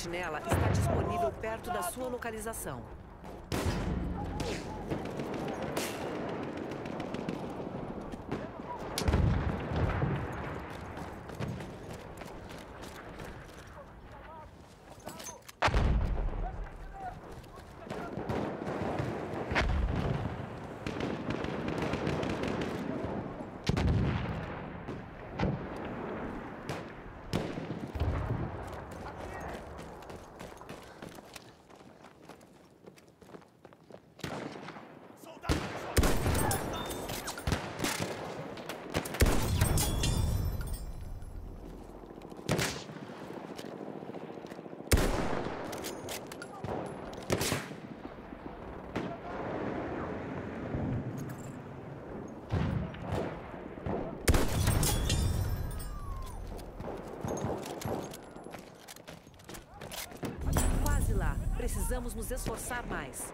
sentinela está disponível perto da sua localização. Lá. Precisamos nos esforçar mais.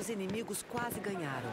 Os inimigos quase ganharam.